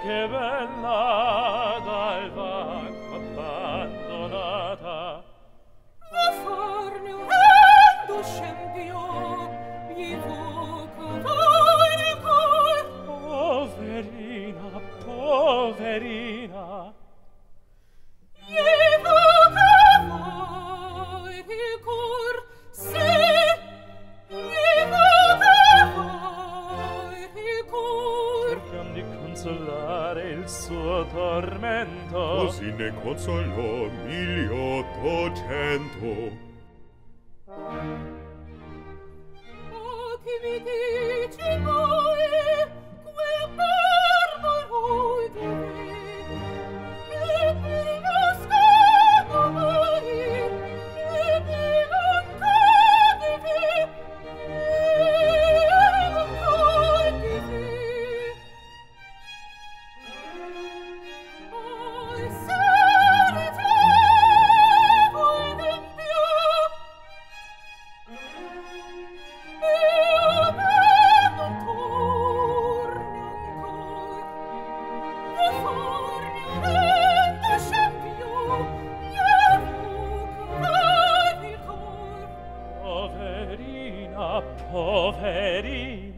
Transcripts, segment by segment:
che bella sine consolo miliotocento. Ac miticimo poverina, poverina.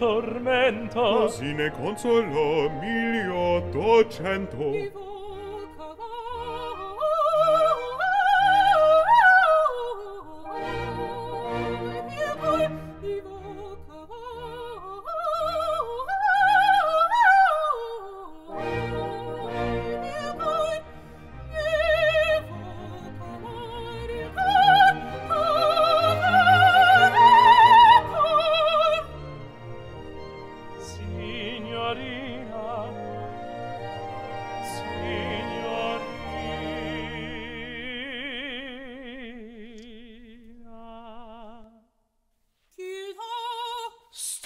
tormento. Così ne consolò milio docento.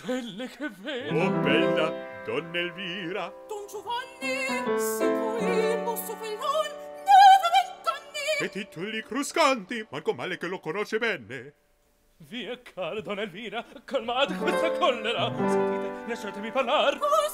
stelle che vedo. Oh bella donna Elvira. Don Giovanni, se poi mosso fellon, nove vent'anni. E titoli cruscanti, manco male che lo conosce bene. Via, cara donna Elvira, calmate questa collera. Sentite, lasciatemi parlar. Cosa?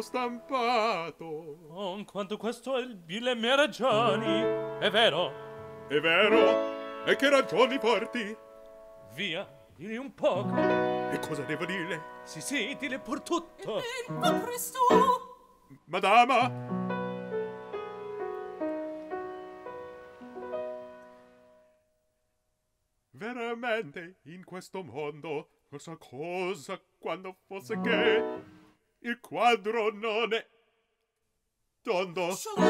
stampato. oh quanto questo è il vile mie ragioni è vero È vero? E che ragioni forti? via dili un poco E cosa devo dire? sì sì dile pur tutto E ma presto Madama! Veramente in questo mondo cosa cosa quando fosse che il quadro non è tondo. Sono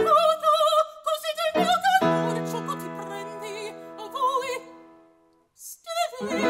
così del mio dolore, ciò ti prendi a voi. stevi